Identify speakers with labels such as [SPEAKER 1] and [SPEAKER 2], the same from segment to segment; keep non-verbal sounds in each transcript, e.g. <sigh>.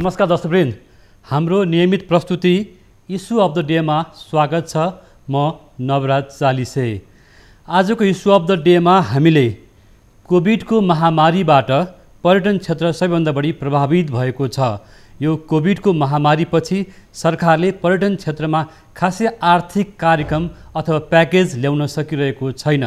[SPEAKER 1] नमस्कार दर्शकवृन्द। हाम्रो नियमित प्रस्तुति इस्यु अफ द डेमा स्वागत छ। म नवराज चालिसे। आजको इस्यु अफ द डेमा हामीले कोभिडको महामारीबाट पर्यटन क्षेत्र सबैभन्दा बढी प्रभावित भएको छ। यो कोभिडको महामारीपछि सरकारले पर्यटन क्षेत्रमा खासै आर्थिक कार्यक्रम अथवा प्याकेज ल्याउन सकिरहेको छैन।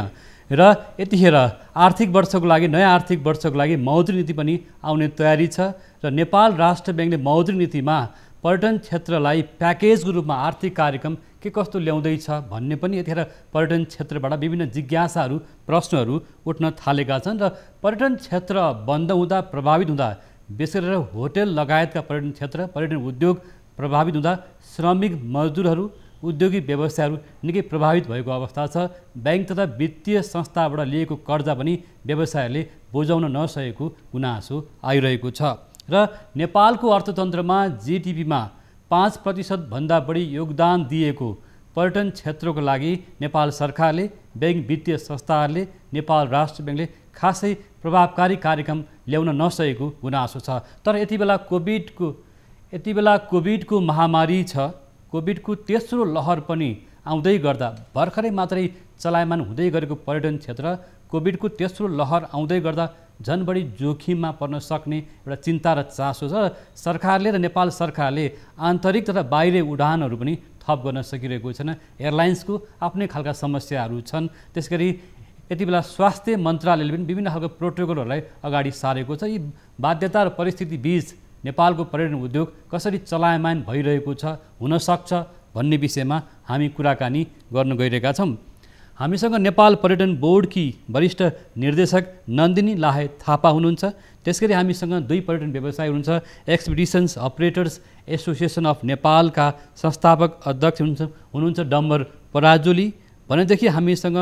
[SPEAKER 1] र यतिखेर आर्थिक वर्षको लागि नयाँ आर्थिक वर्षको लागि मौद्रिक नीति पनि आउने तयारी छ। र नेपाल राष्ट्र ब्याङ्कले मौद्रिक नीतिमा पर्यटन क्षेत्रलाई प्याकेजको रूपमा आर्थिक कार्यक्रम के कस्तो ल्याउँदैछ भन्ने पनि यतिखेर पर्यटन क्षेत्रबाट विभिन्न जिज्ञासाहरू प्रश्नहरू उठ्न थालेका छन् र पर्यटन क्षेत्र बन्द हुँदा प्रभावित हुँदा विशेष गरेर होटेल लगायतका पर्यटन क्षेत्र पर्यटन उद्योग प्रभावित हुँदा श्रमिक मजदुरहरू उद्योगिक व्यवसायहरू निकै प्रभावित भएको अवस्था छ। ब्याङ्क तथा वित्तीय संस्थाबाट लिएको कर्जा पनि व्यवसायहरूले बुझाउन नसकेको गुनासो आइरहेको छ। र नेपालको अर्थतन्त्रमा जिडिपीमा पाँच प्रतिशतभन्दा बढी योगदान दिएको पर्यटन क्षेत्रको लागि नेपाल सरकारले ब्याङ्क वित्तीय संस्थाहरूले नेपाल राष्ट्र ब्याङ्कले खासै प्रभावकारी कार्यक्रम ल्याउन नसकेको गुनासो छ। तर यति बेला कोभिडको यति बेला कोभिडको महामारी छ कोभिडको तेस्रो लहर पनि आउँदै गर्दा भर्खरै मात्रै चलायमान हुँदै गरेको पर्यटन क्षेत्र कोभिडको तेस्रो लहर आउँदै गर्दा झन् बढी जोखिममा पर्न सक्ने एउटा चिन्ता र चासो छ सरकारले र नेपाल सरकारले आन्तरिक तथा बाहिरी उडानहरू पनि थप गर्न सकिरहेको छैन। एयरलाइन्सको आफ्नै खालका समस्याहरू छन्। त्यस गरी यति बेला स्वास्थ्य मन्त्रालयले पनि विभिन्न खालको प्रोटोकलहरूलाई अगाडि सारेको छ। यी बाध्यता र परिस्थिति बिच नेपालको पर्यटन उद्योग कसरी चलायमान भइरहेको छ हुनसक्छ भन्ने विषयमा हामी कुराकानी गर्न गइरहेका छौँ। हामीसँग नेपाल पर्यटन बोर्डकी वरिष्ठ निर्देशक नन्दिनी लाहे थापा हुनुहुन्छ। त्यस गरी हामीसँग दुई पर्यटन व्यवसाय हुनुहुन्छ। एक्सपिडिसन्स अपरेटर्स एसोसिएसन अफ नेपालका संस्थापक अध्यक्ष हुनुहुन्छ। हुनुहुन्छ डम्बर पराजुली। भनेदेखि हामीसँग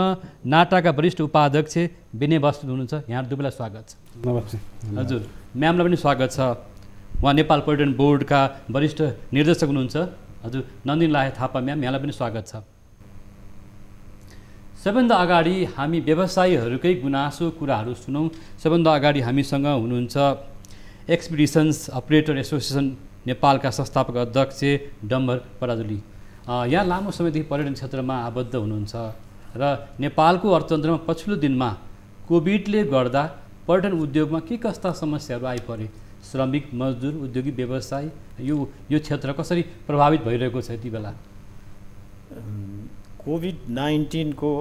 [SPEAKER 1] नाटाका वरिष्ठ उपाध्यक्ष विनय बस्नु हुनुहुन्छ। यहाँ दुवैलाई स्वागत छ।
[SPEAKER 2] नमस्ते
[SPEAKER 1] हजुर म्यामलाई पनि स्वागत छ। उहाँ नेपाल पर्यटन बोर्डका वरिष्ठ निर्देशक हुनुहुन्छ। हजुर नन्दिन लाहे थापा म्याम यहाँलाई पनि स्वागत छ। सबैभन्दा अगाडि हामी व्यवसायीहरूकै गुनासो कुराहरू सुनौँ। सबैभन्दा अगाडि हामीसँग हुनुहुन्छ एक्सपिडिसन्स अपरेटर एसोसिएसन नेपालका संस्थापक अध्यक्ष डम्बर पराजुली। यहाँ लामो समयदेखि पर्यटन क्षेत्रमा आबद्ध हुनुहुन्छ र नेपालको अर्थतन्त्रमा पछिल्लो दिनमा कोभिडले गर्दा पर्यटन उद्योगमा के कस्ता समस्याहरू आइपरे? श्रमिक मजदुर उद्योगिक व्यवसाय यो यो क्षेत्र कसरी प्रभावित भइरहेको छ यति बेला?
[SPEAKER 2] कोभिड नाइन्टिनको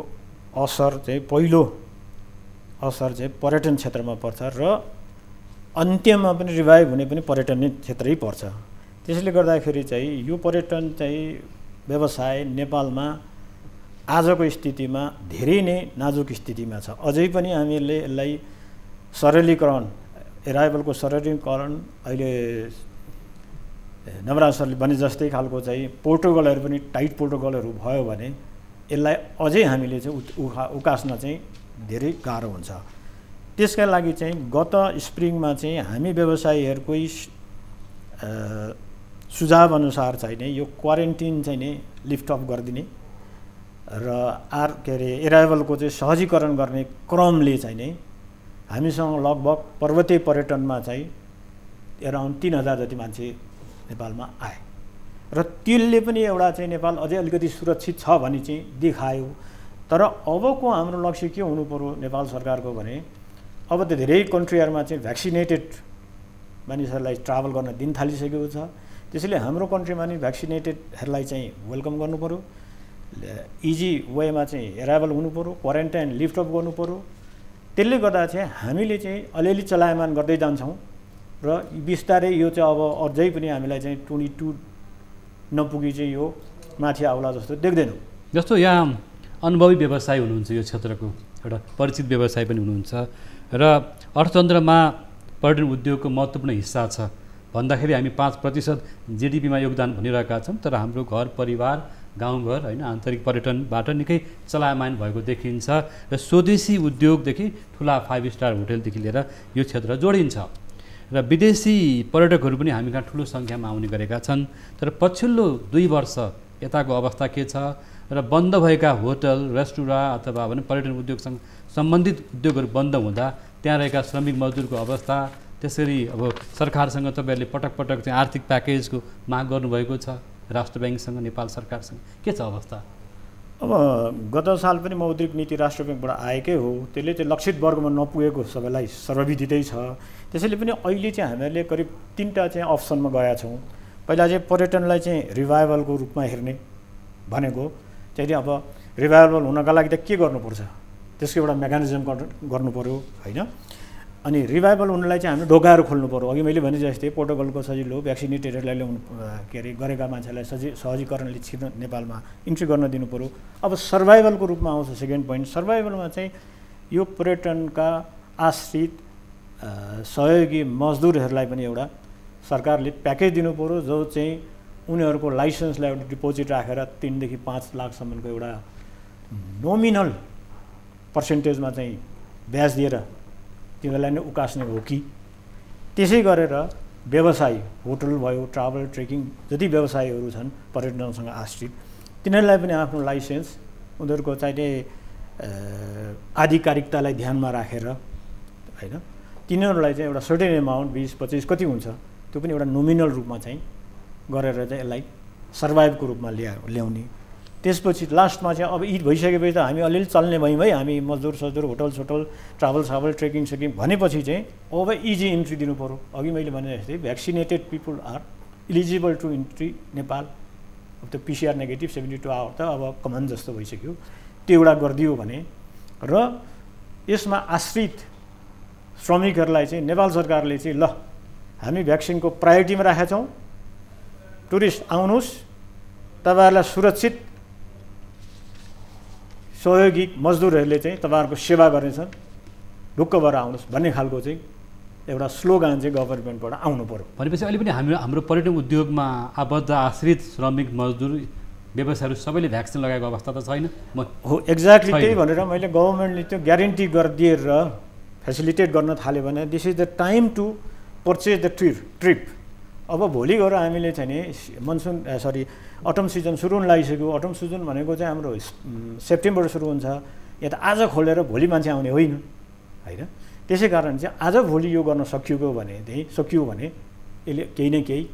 [SPEAKER 2] असर चाहिँ पहिलो असर चाहिँ पर्यटन क्षेत्रमा पर्छ र अन्त्यमा पनि रिभाइभ हुने पनि पर्यटन क्षेत्रै पर्छ। त्यसले गर्दाखेरि चाहिँ यो पर्यटन चाहिँ व्यवसाय नेपालमा आजको स्थितिमा धेरै नै नाजुक स्थितिमा छ। अझै पनि हामीले यसलाई सरलीकरण एराइभलको सरलीकरण अहिले नवराज सरले भने जस्तै खालको चाहिँ प्रोटोकलहरू पनि टाइट प्रोटोकलहरू भयो भने यसलाई अझै हामीले चाहिँ उखा उकास्न चाहिँ धेरै गाह्रो हुन्छ। त्यसका लागि चाहिँ गत स्प्रिङमा चाहिँ हामी व्यवसायीहरूकै सुझाव अनुसार चाहिँ नै यो क्वारेन्टिन चाहिँ नै लिफ्ट अफ गरिदिने र आर के अरे एराइभलको चाहिँ सहजीकरण गर्ने क्रमले चाहिँ नै हामीसँग लगभग पर्वतीय पर्यटनमा चाहिँ एराउन्ड तिन हजार जति मान्छे नेपालमा आए। र त्यसले पनि एउटा चाहिँ नेपाल अझै अलिकति सुरक्षित छ भने चाहिँ देखायो। तर अबको हाम्रो लक्ष्य के हुनु पऱ्यो नेपाल सरकारको भने अब त धेरै कन्ट्रीहरूमा चाहिँ भ्याक्सिनेटेड मानिसहरूलाई ट्राभल गर्न दिन थालिसकेको छ। त्यसैले हाम्रो कन्ट्रीमा नि भ्याक्सिनेटेडहरूलाई चाहिँ वेलकम पऱ्यो इजी वेमा चाहिँ एराइभल पऱ्यो क्वारेन्टाइन लिफ्ट अप गर्नु पऱ्यो त्यसले गर्दा चाहिँ हामीले चाहिँ अलिअलि चलायमान गर्दै जान्छौँ। र बिस्तारै यो चाहिँ अब अझै पनि हामीलाई चाहिँ ट्वेन्टी टू नपुगी चाहिँ यो माथि आउला जस्तो देख्दैनौँ।
[SPEAKER 1] जस्तो यहाँ अनुभवी व्यवसाय हुनुहुन्छ यो क्षेत्रको एउटा परिचित व्यवसाय पनि हुनुहुन्छ र अर्थतन्त्रमा पर्यटन उद्योगको महत्त्वपूर्ण हिस्सा छ भन्दाखेरि हामी पाँच प्रतिशत जिडिपीमा योगदान भनिरहेका छौँ तर हाम्रो घर परिवार गाउँघर होइन आन्तरिक पर्यटनबाट निकै चलायमान भएको देखिन्छ र स्वदेशी उद्योगदेखि ठुला फाइभ स्टार होटेलदेखि लिएर यो क्षेत्र जोडिन्छ। र विदेशी पर्यटकहरू पनि हामी कहाँ ठुलो सङ्ख्यामा आउने गरेका छन्। तर पछिल्लो दुई वर्ष यताको अवस्था के छ र बन्द भएका होटल रेस्टुरा अथवा भने पर्यटन उद्योगसँग सम्बन्धित उद्योगहरू बन्द हुँदा त्यहाँ रहेका श्रमिक मजदुरको अवस्था त्यसरी अब सरकारसँग तपाईँहरूले पटक पटक चाहिँ आर्थिक प्याकेजको माग गर्नुभएको छ राष्ट्र ब्याङ्कसँग नेपाल सरकारसँग के छ अवस्था?
[SPEAKER 2] अब गत साल पनि मौद्रिक नीति राष्ट्र ब्याङ्कबाट आएकै हो। त्यसले चाहिँ लक्षित वर्गमा नपुगेको सबैलाई सर्वविदितै छ। त्यसैले पनि अहिले चाहिँ हामीहरूले करिब तिनवटा चाहिँ अप्सनमा गएका छौँ। पहिला चाहिँ पर्यटनलाई चाहिँ रिभाइभलको रूपमा हेर्ने भनेको। चाहिँ अब रिभाइभल हुनका लागि त के गर्नुपर्छ? त्यसको एउटा मेकानिजम गर्नु पऱ्यो होइन? अनि रिभाइभल हुनलाई चाहिँ हामीले ढोकाहरू खोल्नु पऱ्यो अघि मैले भने जस्तै प्रोटोकलको सजिलो भ्याक्सिनेटेडहरूलाई ल्याउनु के अरे गरेका मान्छेलाई सजि सहजीकरणले छिर्न नेपालमा इन्ट्री गर्न दिनु पऱ्यो अब सर्भाइभलको रूपमा आउँछ सेकेन्ड पोइन्ट सर्भाइभलमा चाहिँ यो पर्यटनका आश्रित सहयोगी मजदुरहरूलाई पनि एउटा सरकारले प्याकेज दिनु पऱ्यो जो चाहिँ उनीहरूको लाइसेन्सलाई एउटा डिपोजिट राखेर तिनदेखि पाँच लाखसम्मको एउटा नोमिनल पर्सेन्टेजमा चाहिँ ब्याज दिएर तिनीहरूलाई नै उकास्ने हो कि? त्यसै गरेर व्यवसाय होटल भयो ट्राभल ट्रेकिङ जति व्यवसायीहरू छन् पर्यटनसँग आश्रित तिनीहरूलाई पनि आफ्नो लाइसेन्स उनीहरूको चाहिने आधिकारिकतालाई ध्यानमा राखेर होइन तिनीहरूलाई चाहिँ एउटा सर्टेन एमाउन्ट बिस पच्चिस कति हुन्छ त्यो पनि एउटा नोमिनल रूपमा चाहिँ गरेर चाहिँ यसलाई सर्भाइभको रूपमा ल्या ल्याउने त्यसपछि लास्टमा चाहिँ अब ईद भइसकेपछि त हामी अलिअलि चल्ने भयौँ है। हामी मजदुर सजदुर होटल सोटल ट्राभल साभल ट्रेकिङ सेकिङ भनेपछि चाहिँ अब इजी इन्ट्री दिनु पऱ्यो अघि मैले भने जस्तै vaccinated people are eligible to entry Nepal. अब त्यो PCR negative seventy two hour त अब कमन जस्तो भइसक्यो। त्यो एउटा गरिदियो भने र यसमा आश्रित श्रमिकहरूलाई चाहिँ नेपाल सरकारले चाहिँ ल हामी भ्याक्सिनको प्रायोरिटीमा राखेका छौँ। टुरिस्ट आउनुहोस् तपाईँहरूलाई सुरक्षित सहयोगी मजदुरहरूले चाहिँ तपाईँहरूको सेवा गर्नेछन्। ढुक्क भएर आउनुहोस् भन्ने खालको चाहिँ एउटा स्लोगान चाहिँ गभर्मेन्टबाट आउनु पऱ्यो
[SPEAKER 1] भनेपछि अहिले पनि हाम्रो हाम्रो पर्यटन उद्योगमा आबद्ध आश्रित श्रमिक मजदुर व्यवसायहरू सबैले भ्याक्सिन लगाएको अवस्था त छैन।
[SPEAKER 2] म हो एक्ज्याक्टली त्यही भनेर मैले गभर्मेन्टले त्यो ग्यारेन्टी गरिदिएर फेसिलिटेट गर्न थाल्यो भने this is the time to purchase the trip trip अब भोलि गएर हामीले चाहिँ नि मनसुन सरी अटम सिजन सुरु हुन लागिसक्यो। अटम सिजन भनेको चाहिँ हाम्रो सेप्टेम्बर सुरु हुन्छ। या त आज खोलेर भोलि मान्छे आउने होइन। होइन? त्यसै कारण चाहिँ आज भोलि यो गर्न सकिएको भनेदेखि सकियो भने यसले केही न केही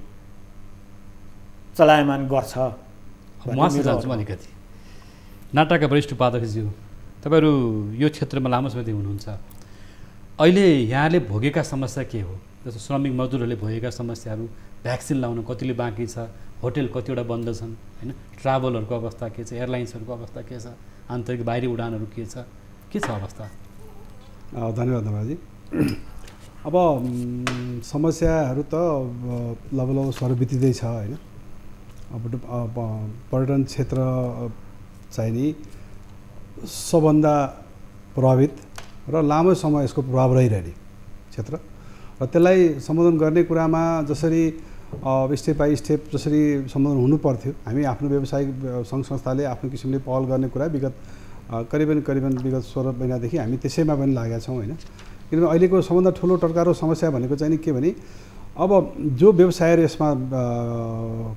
[SPEAKER 2] चलायमान गर्छ
[SPEAKER 1] अलिकति नाटाका वरिष्ठ उपाध्यक्षज्यू तपाईँहरू यो क्षेत्रमा लामो समयदेखि हुनुहुन्छ अहिले यहाँले भोगेका समस्या के हो? जस्तो श्रमिक मजदुरहरूले भोगेका समस्याहरू भ्याक्सिन लाउन कतिले बाँकी छ होटेल कतिवटा बन्द छन् होइन? ट्राभलहरूको अवस्था के छ एयरलाइन्सहरूको अवस्था के छ आन्तरिक बाहिरी उडानहरू के छ के छ अवस्था?
[SPEAKER 3] धन्यवाद धन्यवादजी। अब समस्याहरू त लगभग लगभग स्वर बितिँदैछ होइन? अब पर्यटन क्षेत्र चाहिँ नि सबभन्दा प्रभावित र लामो समय यसको प्रभाव रहिरहने क्षेत्र। र त्यसलाई सम्बोधन गर्ने कुरामा जसरी स्टेप बाई स्टेप जसरी सम्बोधन हुनु पर्थ्यो हामी आफ्नो व्यवसायिक सङ्घ संस्थाले आफ्नो किसिमले पहल गर्ने कुरा विगत करिबन करिबन विगत सोह्र महिनादेखि हामी त्यसैमा पनि लागेका छौँ होइन? किनभने अहिलेको सबभन्दा ठुलो टर्कारो समस्या भनेको चाहिँ नि के भने अब जो व्यवसायहरू यसमा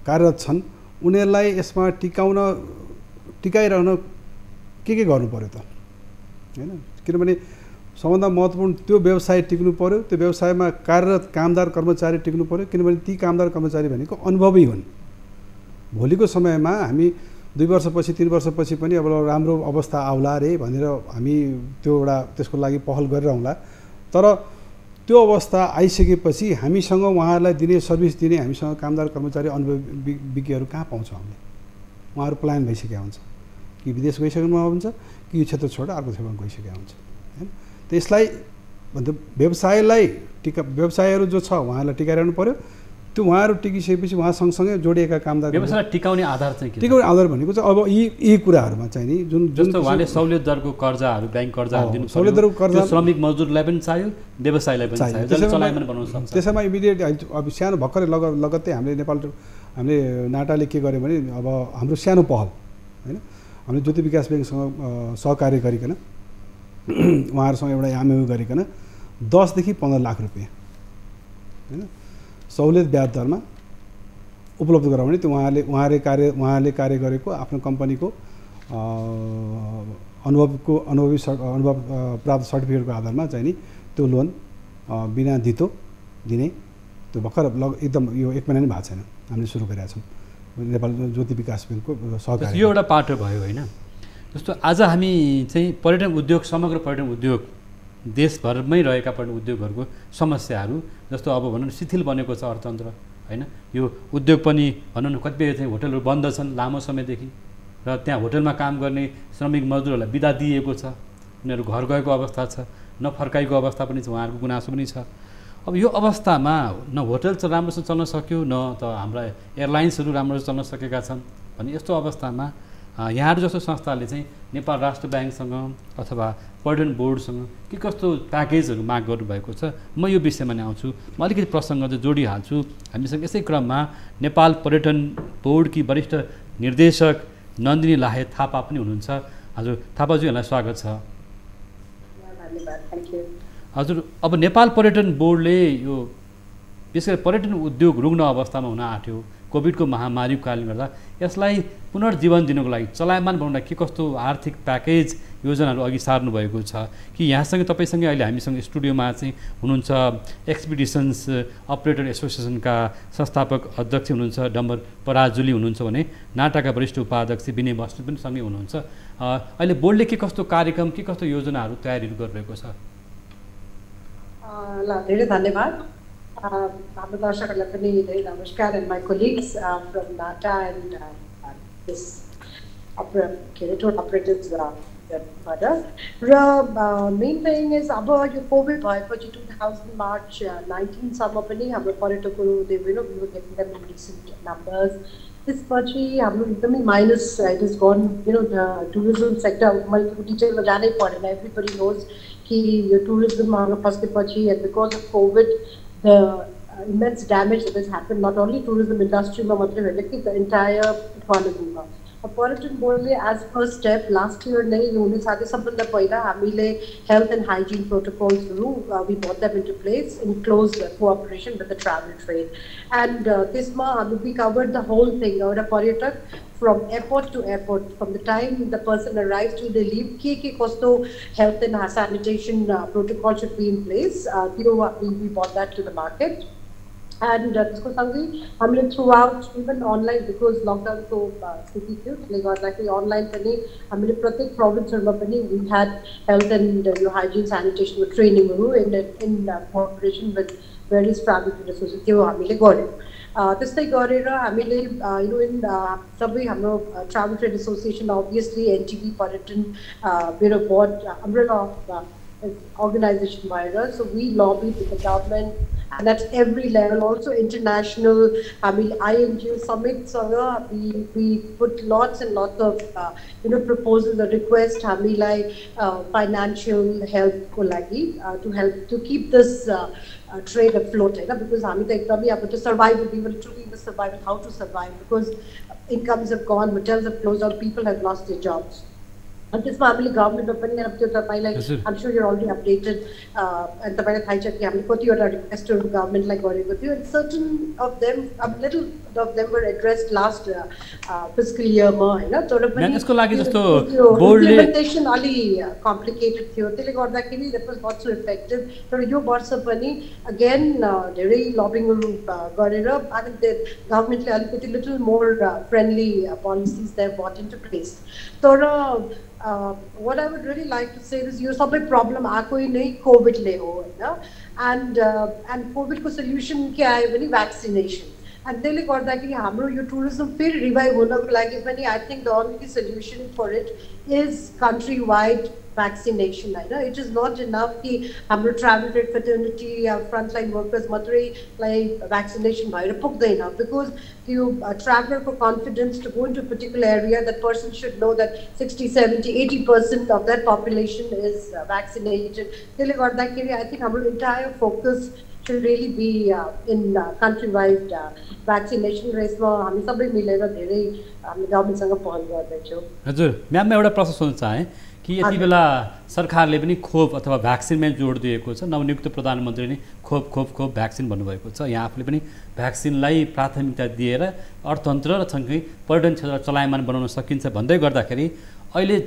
[SPEAKER 3] कार्यरत छन् उनीहरूलाई यसमा टिकाउन टिकाइरहन के के गर्नु पऱ्यो त? होइन? किनभने सबभन्दा महत्त्वपूर्ण त्यो व्यवसाय टिक्नु पऱ्यो त्यो व्यवसायमा कार्यरत कामदार कर्मचारी टिक्नु पऱ्यो किनभने ती कामदार कर्मचारी भनेको अनुभवी हुन्। भोलिको समयमा हामी दुई वर्षपछि तिन वर्षपछि पनि अब राम्रो अवस्था आउला रे भनेर हामी त्यो एउटा त्यसको लागि पहल गरिरहँला तर त्यो अवस्था आइसकेपछि हामीसँग उहाँहरूलाई दिने सर्भिस दिने हामीसँग कामदार कर्मचारी अनुभवी विज्ञहरू कहाँ पाउँछौँ हामीले? उहाँहरू प्लान भइसकेका हुन्छ। कि विदेश गइसक्नु हुन्छ कि यो क्षेत्र छोडेर अर्को क्षेत्रमा गइसकेका हुन्छ। होइन? त्यसलाई भन्दा व्यवसायलाई टिका व्यवसायहरू जो छ उहाँलाई टिकाइरहनु पऱ्यो त्यो उहाँहरू टिकिसकेपछि उहाँ सँगसँगै जोडिएका कामदार
[SPEAKER 1] व्यवसाय टिकाउने आधार चाहिँ
[SPEAKER 3] टिकाउने आधार भनेको चाहिँ अब यी यी कुराहरूमा चाहिँ नि जुन
[SPEAKER 1] जस्तो उहाँले सहुलियत दरको कर्जाहरू ब्याङ्क कर्जाहरू दिनु
[SPEAKER 3] सहुलियत दरको कर्जा
[SPEAKER 1] श्रमिक मजदुरलाई पनि चाहियो व्यवसायलाई पनि चाहियो।
[SPEAKER 3] त्यसैमा इमिडिएट अब सानो भर्खरै लग लगत्तै हामीले नेपाल हामीले नाटाले के गर्यो भने अब हाम्रो सानो पहल होइन? हामीले ज्योति विकास ब्याङ्कसँग सहकार्य गरिकन <clears throat> उहाँहरूसँग एउटा एमएउ गरिकन दसदेखि पन्ध्र लाख रुपियाँ होइन? सहुलियत ब्याज दरमा उपलब्ध गराउने त्यो उहाँले उहाँले कार्य उहाँले कार्य गरेको आफ्नो कम्पनीको अनुभवको अनुभवी अनुभव प्राप्त सर्टिफिकेटको आधारमा चाहिँ नि त्यो लोन बिना धितो दिने त्यो भर्खर लग एकदम यो एक महिना नै भएको छैन। हामीले सुरु गरेका छौँ। नेपाल ज्योति विकास ब्याङ्कको सहकारी
[SPEAKER 1] यो एउटा पाटो भयो होइन? जस्तो आज हामी चाहिँ पर्यटन उद्योग समग्र पर्यटन उद्योग देशभरमै रहेका पर्यटन उद्योगहरूको समस्याहरू जस्तो अब भनौँ न शिथिल बनेको छ अर्थतन्त्र होइन? यो उद्योग पनि भनौँ न कतिपय चाहिँ होटलहरू बन्द छन् लामो समयदेखि र त्यहाँ होटलमा काम गर्ने श्रमिक मजदुरहरूलाई बिदा दिएको छ। उनीहरू घर गएको अवस्था छ नफर्काइको अवस्था पनि छ उहाँहरूको गुनासो पनि छ। अब यो अवस्थामा न होटल चाहिँ राम्रोसँग चल्न सक्यो न त हाम्रा एयरलाइन्सहरू राम्रोसँग चल्न सकेका छन्। भने यस्तो अवस्थामा यहाँहरू जस्तो संस्थाले चाहिँ नेपाल राष्ट्र ब्याङ्कसँग अथवा पर्यटन बोर्डसँग के कस्तो प्याकेजहरू माग गर्नुभएको छ म यो विषयमा नै आउँछु। म अलिकति प्रसङ्ग चाहिँ जोडिहाल्छु। हामीसँग यसै क्रममा नेपाल पर्यटन बोर्डकी वरिष्ठ निर्देशक नन्दिनी लाहे थापा पनि हुनुहुन्छ। हजुर थापाज्यूहरूलाई स्वागत छ। हजुर अब नेपाल पर्यटन बोर्डले यो विशेष गरी पर्यटन उद्योग रुग्न अवस्थामा हुन आँट्यो। कोभिडको महामारीको कारणले गर्दा यसलाई पुनर्जीवन दिनुको लागि चलायमान बनाउन के कस्तो आर्थिक प्याकेज योजनाहरू अघि सार्नु भएको छ? कि यहाँसँग तपाईँसँगै अहिले हामीसँग स्टुडियोमा चाहिँ हुनुहुन्छ एक्सपिडिसन्स अपरेटर एसोसिएसनका संस्थापक अध्यक्ष हुनुहुन्छ डम्बर पराजुली हुनुहुन्छ भने नाटाका वरिष्ठ उपाध्यक्ष विनय बस्नेत पनि सँगै हुनुहुन्छ। अहिले बोर्डले के कस्तो कार्यक्रम के कस्तो योजनाहरू तयारीहरू गरिरहेको छ?
[SPEAKER 4] ल धेरै धन्यवाद। हाम्रो दर्शकहरूलाई पनि धेरै नमस्कार and my colleagues from NATTA and this के अरे टोल अपरेटर्स बाट र मेन थिङ इज अब यो कोभिड भएपछि टु थाउजन्ड मार्च नाइन्टिनसम्म पनि हाम्रो पर्यटकहरू देवेन रिसेन्ट नम्बर्स त्यसपछि हाम्रो एकदमै minus it is gone you know tourism sector मैले डिटेलमा जानै परेन एभ्रिबडी नोज कि यो टुरिज्ममा फस्केपछि and because of COVID the uh, immense damage that has happened not only tourism industry but the entire economy. Entire इकोनोमीमा पर्यटन बोर्डले as first step last year नै हुनु साथै सबभन्दा पहिला हामीले health and hygiene प्रोटोकल्सहरू we put them into place in close cooperation with the travel trade and त्यसमा हामी we cover the whole thing एउटा पर्यटक from airport to airport, from the time the person arrives to the leave, के के कस्तो health and sanitation uh, protocol should be in place. Uh, you know, we, we brought that to the market. And त्यसको सँगै हामीले throughout even online because लकडाउनको स्थिति थियो त्यसले गर्दाखेरि अनलाइन पनि हामीले प्रत्येक प्रोभिन्सहरूमा पनि वी ह्याड हेल्थ एन्ड यो हाइजिन सेनिटेसनको ट्रेनिङहरू in in cooperation with various travel association त्यो हामीले गऱ्यौँ त्यस्तै गरेर हामीले यु इन सबै हाम्रो travel trade association obviously NTB पर्यटन मेरो बोर्ड हाम्रो organization virus. So we lobbied with the government, and at every level, also international. I mean, INGO summits. So uh, we we put lots and lots of uh, you know proposals or requests. mean, like uh, financial help uh, to help to keep this. Uh, uh, trade afloat hai na because hami to ekdam hi to survive we will truly survive. how to survive because incomes have gone hotels have closed out people have lost their jobs त्यसमा हामीले गभर्मेन्टमा पनि अब त्यो तपाईँलाई I'm sure you're already updated अनि तपाईँलाई थाहै छ कि हामीले कतिवटा रिक्वेस्टहरू गभर्मेन्टलाई गरेको थियो एन्ड सर्टन अफ देम अब little of them were addressed last fiscal इयरमा होइन? तर पनि
[SPEAKER 1] यसको लागि जस्तो
[SPEAKER 4] इम्प्लिमेन्टेसन अलि कम्प्लिकेटेड थियो। त्यसले गर्दाखेरि that was not so effective तर यो वर्ष पनि अगेन धेरै लबिङहरू गरेर अनि गभर्मेन्टले अलिकति little more friendly policies that put into place तर what I would really like to say यो सबै प्रब्लम आएकै नै कोभिडले हो होइन एन्ड एन्ड कोभिडको सल्युसन के आयो भने भ्याक्सिनेसन अनि त्यसले गर्दाखेरि हाम्रो यो टुरिज्म फेरि रिभाइभ हुनको लागि पनि I think the only solution for it is country wide vaccination होइन इट इज नट इनफ कि हाम्रो ट्राभल ट्रेड फेटर्निटी या फ्रन्टलाइन वर्कर्स मात्रैलाई भ्याक्सिनेसन भएर पुग्दैन बिकज त्यो ट्राभलरको confidence to go into particular area that person should know that sixty seventy eighty percent of that population is vaccinated त्यसले गर्दाखेरि I think हाम्रो entire focus should really be uh, in uh, country-wide uh, vaccination रेसमा हामी सबै मिलेर धेरै हामीले गभर्मेन्टसँग पहल गर्दैछौँ
[SPEAKER 1] हजुर म्याममा एउटा प्रश्न सोध्न चाहेँ। कि यति बेला सरकारले पनि खोप अथवा भ्याक्सिनमा जोड दिएको छ नवनियुक्त प्रधानमन्त्री नै खोप खोप खोप भ्याक्सिन भन्नुभएको छ। यहाँ आफूले पनि भ्याक्सिनलाई प्राथमिकता दिएर अर्थतन्त्र र सँगै पर्यटन क्षेत्र चलायमान बनाउन सकिन्छ भन्दै गर्दाखेरि अहिले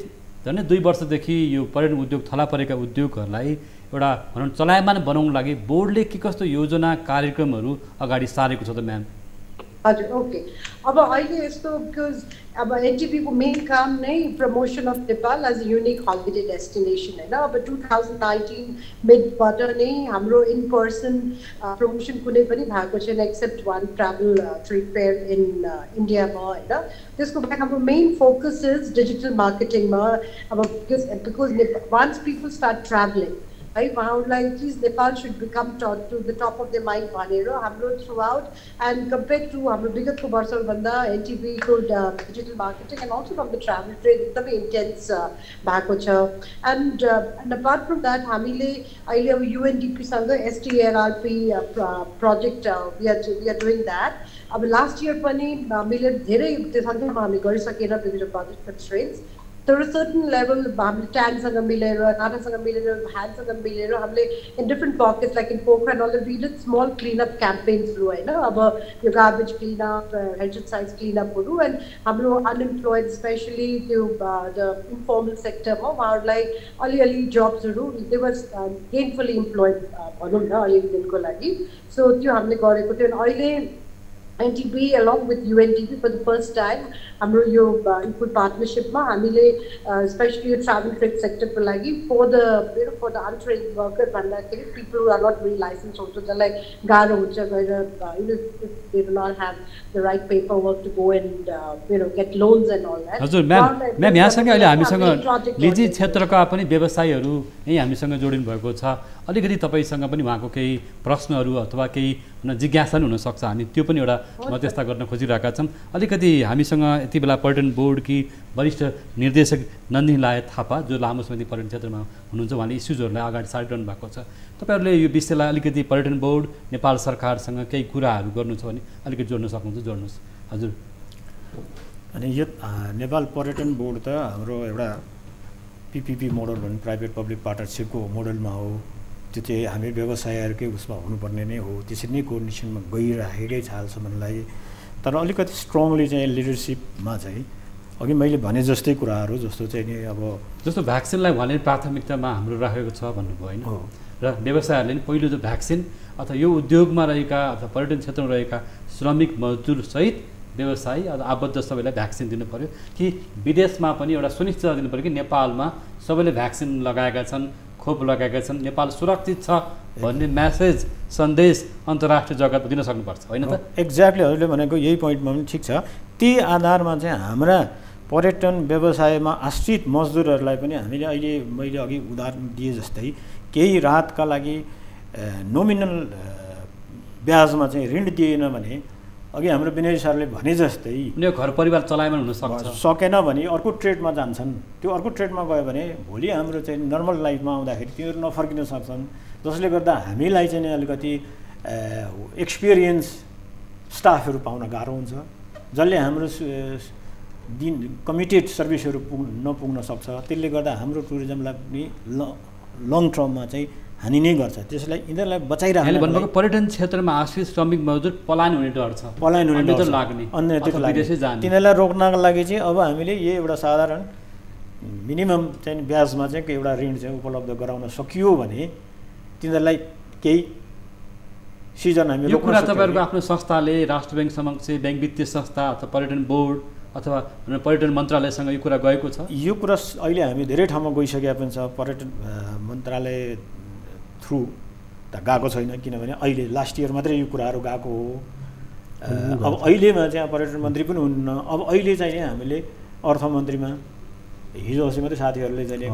[SPEAKER 1] झन् दुई वर्षदेखि यो पर्यटन उद्योग थला परेका उद्योगहरूलाई एउटा भनौँ चलायमान बनाउनु लागि बोर्डले के कस्तो योजना कार्यक्रमहरू अगाडि सारेको छ त म्याम?
[SPEAKER 4] हजुर ओके अब अहिले यस्तो बिकज अब एनटिपीको मेन काम नै promotion of Nepal as unique holiday destination होइन। अब टु थाउजन्ड नाइन्टिन मिडबाट नै हाम्रो इन पर्सन प्रमोसन कुनै पनि भएको छैन except one travel trip fair in इन्डियामा होइन। त्यसको बाहेक हाम्रो मेन फोकस इज़ डिजिटल मार्केटिङमा अब because because once people start travelling है उहाँहरूलाई please Nepal should become top to the top of the mind भनेर हाम्रो through and compare to हाम्रो विगतको वर्षहरूभन्दा एनटिभीको digital marketing and also from the travel trade एकदमै इन्टेन्स भएको छ and and apart from that हामीले अहिले अब युएनडिपीसँग STLRP project we are we are doing that अब लास्ट इयर पनि हामीले धेरै त्यो सङ्ख्यामा हामी गरिसकेन विभिन्न project कन्स्ट्रेन्ट्स तर सर्टन लेभल हामीले ट्यानसँग मिलेर नाटासँग मिलेर ह्यान्डसँग मिलेर हामीले in different pockets like in Pokhara null we did small clean-up क्याम्पेन्सहरू होइन अब यो garbage clean-up health science क्लिनअपहरू and हाम्रो अनइम्प्लोइड स्पेसली त्यो द इन्फर्मल सेक्टरमा उहाँहरूलाई अलिअलि जब्सहरू दे वाज गेनफुल्ली इम्प्लोइड भनौँ न अलिअलि दिनको लागि सो त्यो हामीले गरेको थियो अहिले NTP along with UNTP for the first time हाम्रो यो इक्वल पार्टनरसिपमा हामीले स्पेसली यो ट्राभल ट्रेड सेक्टरको लागि for the you know for the untrained worker भन्दाखेरि people are not very licence हुन्छ जसलाई गाह्रो हुन्छ गएर you know they do not have the right paperwork to go and you know get loans and all that
[SPEAKER 1] हजुर ma'am ma'am यहाँसँगै अहिले हामीसँग निजी क्षेत्रका पनि व्यवसायीहरू यहीँ हामीसँग जोडिनु भएको छ। अलिकति तपाईँसँग पनि उहाँको केही प्रश्नहरू अथवा केही जिज्ञासा पनि हुनसक्छ। हामी त्यो पनि एउटा मध्यस्थता गर्न खोजिरहेका छौँ। अलिकति हामीसँग यति बेला पर्यटन बोर्डकी वरिष्ठ निर्देशक नन्दिनी लाय थापा जो लामो समयदेखि पर्यटन क्षेत्रमा हुनुहुन्छ उहाँले इस्युजहरूलाई अगाडि सारिरहनु भएको छ। तपाईँहरूले यो विषयलाई अलिकति पर्यटन बोर्ड नेपाल सरकारसँग केही कुराहरू गर्नु छ भने अलिकति जोड्न सक्नुहुन्छ जोड्नुहोस्। हजुर।
[SPEAKER 2] अनि यो नेपाल पर्यटन बोर्ड त हाम्रो एउटा पिपिपी मोडल भन्ने प्राइभेट पब्लिक पार्टनरसिपको मोडलमा हो। त्यो चाहिँ हामी व्यवसायहरूकै उसमा हुनुपर्ने नै हो। त्यसरी नै कोर्डिनेसनमा गइराखेकै छ हालसम्मलाई तर अलिकति स्ट्रङली चाहिँ लिडरसिपमा चाहिँ अघि मैले भने जस्तै कुराहरू जस्तो चाहिँ नि अब
[SPEAKER 1] जस्तो भ्याक्सिनलाई भने प्राथमिकतामा हाम्रो राखेको छ भन्नुभयो होइन? र व्यवसायहरूले पनि पहिलो जो भ्याक्सिन अथवा यो उद्योगमा रहेका अथवा पर्यटन क्षेत्रमा रहेका श्रमिक मजदुरसहित व्यवसायी अथवा आबद्ध सबैलाई भ्याक्सिन दिनु पऱ्यो कि विदेशमा पनि एउटा सुनिश्चित दिनु पऱ्यो कि नेपालमा सबैले भ्याक्सिन लगाएका छन्। खोप लगाएका छन्। नेपाल सुरक्षित छ भन्ने म्यासेज सन्देश अन्तर्राष्ट्रिय जगतमा दिन सक्नुपर्छ होइन त?
[SPEAKER 2] एक्ज्याक्टली हजुरले भनेको यही पोइन्टमा पनि ठिक छ। त्यही आधारमा चाहिँ हाम्रा पर्यटन व्यवसायमा आश्रित मजदुरहरूलाई पनि हामीले अहिले मैले अघि उदाहरण दिए जस्तै केही रातका लागि नोमिनल ब्याजमा चाहिँ ऋण दिएन भने अघि हाम्रो विनय सरले भने जस्तै
[SPEAKER 1] उनीहरू घर परिवार चलायमान हुन सक्छ
[SPEAKER 2] सकेन भने अर्को ट्रेडमा जान्छन्। त्यो अर्को ट्रेडमा गयो भने भोलि हाम्रो चाहिँ नर्मल लाइफमा आउँदाखेरि तिनीहरू नफर्किन सक्छन्। जसले गर्दा हामीलाई चाहिँ अलिकति एक्सपिरियन्स स्टाफहरू पाउन गाह्रो हुन्छ। जसले हाम्रो दिन कमिटेड सर्भिसहरू पुग नपुग्न सक्छ। त्यसले गर्दा हाम्रो टुरिज्मलाई पनि ल लङ टर्ममा चाहिँ हानि नै गर्छ। त्यसलाई यिनीहरूलाई
[SPEAKER 1] भन्नुभएको पर्यटन क्षेत्रमा आश्रित श्रमिक मजदुर पलायन हुने डर छ।
[SPEAKER 2] पलायन हुने डर
[SPEAKER 1] लाग्ने।
[SPEAKER 2] अन्य तिनीहरूलाई रोक्नको लागि चाहिँ अब हामीले यही एउटा साधारण मिनिमम चाहिँ ब्याजमा चाहिँ एउटा ऋण चाहिँ उपलब्ध गराउन सकियो भने तिनीहरूलाई केही सिजन हामी
[SPEAKER 1] यो कुरा तपाईँहरूको आफ्नो संस्थाले राष्ट्र ब्याङ्क समक्ष ब्याङ्क वित्तीय संस्था अथवा पर्यटन बोर्ड अथवा पर्यटन मन्त्रालयसँग यो कुरा गएको छ?
[SPEAKER 2] यो कुरा अहिले हामी धेरै ठाउँमा गइसकेका पनि छ। पर्यटन मन्त्रालय थ्रु त गएको छैन किनभने अहिले लास्ट इयर मात्रै यो कुराहरू गएको हो। अब अहिलेमा चाहिँ पर्यटन मन्त्री पनि हुन्न अब अहिले चाहिँ हामीले अर्थमन्त्रीमा हिजो अस्ति मात्रै साथीहरूले चाहिँ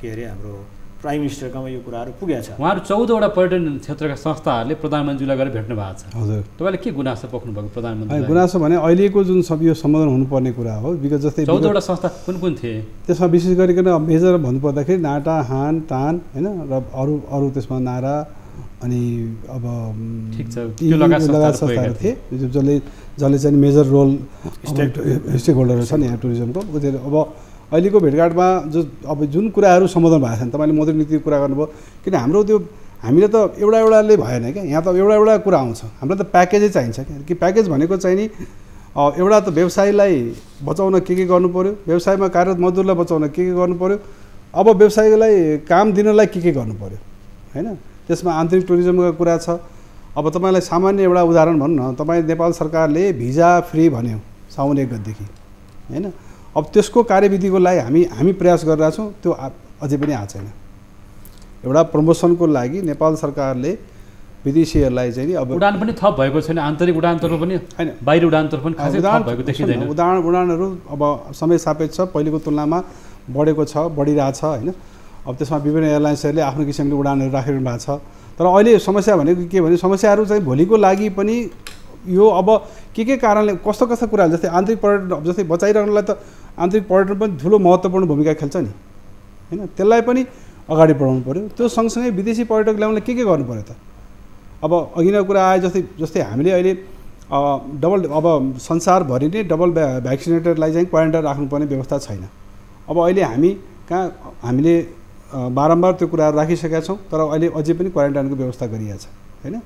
[SPEAKER 2] के अरे हाम्रो प्राइम मिनिस्टरकोमा यो कुराहरू पुगेको छ
[SPEAKER 1] उहाँहरू चौधवटा पर्यटन क्षेत्रका संस्थाहरूले प्रधानमन्त्रीलाई गएर भेट्नु भएको छ।
[SPEAKER 3] हजुर।
[SPEAKER 1] तपाईँले के गुनासो पोख्नु भएको प्रधानमन्त्री
[SPEAKER 3] गुनासो भने अहिलेको जुन सब यो सम्बोधन हुनुपर्ने कुरा हो विगत जस्तै
[SPEAKER 1] चौधवटा संस्था कुन कुन थिए?
[SPEAKER 3] त्यसमा विशेष गरिकन मेजर भन्नुपर्दाखेरि नाटा हान टान होइन र अरू अरू त्यसमा नारा अनि अब
[SPEAKER 1] ठिक छ।
[SPEAKER 3] लगायत संस्थाहरू थिए जसले जसले चाहिँ मेजर रोल स्टेक होल्डरहरू छन् यहाँ टुरिज्मको। अब अहिलेको भेटघाटमा जो अब जुन कुराहरू सम्बोधन भएको छन् तपाईँले मौद्रिक नीतिको कुरा गर्नुभयो किन हाम्रो त्यो हामीले त एउटा एउटाले भएन क्या यहाँ त एउटा एउटा कुरा आउँछ। हामीलाई त प्याकेजै चाहिन्छ क्या। कि प्याकेज भनेको चाहिँ नि एउटा त व्यवसायीलाई बचाउन के के गर्नु पऱ्यो व्यवसायमा कार्यरत मजदुरलाई बचाउन के के गर्नु पऱ्यो अब व्यवसायीलाई काम दिनलाई के के गर्नु पऱ्यो होइन? त्यसमा आन्तरिक टुरिज्मको कुरा छ। अब तपाईँलाई सामान्य एउटा उदाहरण भनौँ न तपाईँ नेपाल सरकारले भिजा फ्री भन्यो साउन एक गतिदेखि होइन? अब त्यसको कार्यविधिको लागि हामी हामी प्रयास गरिरहेको छौँ त्यो अझै पनि आएको छैन। एउटा प्रमोसनको लागि नेपाल सरकारले विदेशीहरूलाई चाहिँ नि अब
[SPEAKER 1] उडान पनि थप भएको छैन आन्तरिक उडानतर्फ पनि
[SPEAKER 3] होइन।
[SPEAKER 1] बाहिर उडानतर्फ पनि खासै थप भएको देखिँदैन।
[SPEAKER 3] उदाहरण उडानहरू अब समय सापेक्ष पहिलेको तुलनामा बढेको छ बढिरहेछ होइन। अब त्यसमा विभिन्न एयरलाइन्सहरूले आफ्नो किसिमले उडानहरू राखिरहनु भएको छ। तर अहिले समस्या भनेको के भने समस्याहरू चाहिँ भोलिको लागि पनि यो अब के के कारणले कस्तो कस्तो कुराहरू जस्तै आन्तरिक पर्यटन अब जस्तै बचाइरहनुलाई त आन्तरिक पर्यटन पनि ठुलो महत्त्वपूर्ण भूमिका खेल्छ नि। होइन? त्यसलाई पनि अगाडि बढाउनु पऱ्यो त्यो सँगसँगै विदेशी पर्यटक ल्याउनलाई के के गर्नु पऱ्यो त? अब अघि नै कुरा आयो जस्तै जस्तै हामीले अहिले डबल अब संसारभरि नै डबल भ्या भ्याक्सिनेटेडलाई चाहिँ क्वारेन्टाइन राख्नुपर्ने व्यवस्था छैन। अब अहिले हामी कहाँ हामीले बारम्बार त्यो कुराहरू राखिसकेका छौँ तर अहिले अझै पनि क्वारेन्टाइनको व्यवस्था गरिएको छ। होइन?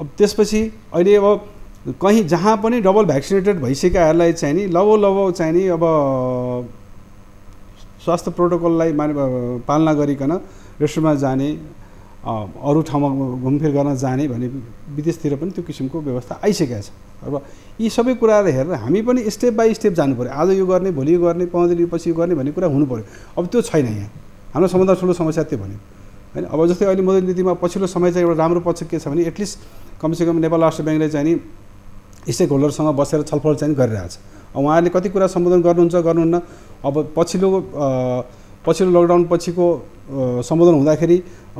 [SPEAKER 3] अब त्यसपछि अहिले अब कहीँ जहाँ पनि डबल भ्याक्सिनेटेड भइसकेकाहरूलाई चाहिँ नि लबो लबो चाहिँ नि अब स्वास्थ्य प्रोटोकललाई मान पालना गरिकन रेस्टुरेन्टमा जाने अरू ठाउँमा घुमफिर गर्न जाने भने विदेशतिर पनि त्यो किसिमको व्यवस्था आइसकेको छ। अब यी सबै कुराहरू हेरेर हामी पनि स्टेप बाई स्टेप जानु पऱ्यो आज यो गर्ने भोलि यो गर्ने पन्ध्र दिनपछि यो गर्ने भन्ने कुरा हुनु पऱ्यो अब त्यो छैन यहाँ। हाम्रो सबभन्दा ठुलो समस्या त्यो भन्यो। होइन? अब जस्तै अहिले मोदी नीतिमा पछिल्लो समय चाहिँ एउटा राम्रो पक्ष के छ भने एटलिस्ट कमसेकम नेपाल राष्ट्र ब्याङ्कले चाहिँ नि स्टेक होल्डरसँग बसेर छलफल चाहिँ गरिरहेको छ। अब उहाँहरूले कति कुरा सम्बोधन गर्नुहुन्छ गर्नुहुन्न। अब पछिल्लो पछिल्लो लकडाउन पछिको सम्बोधन हुँदाखेरि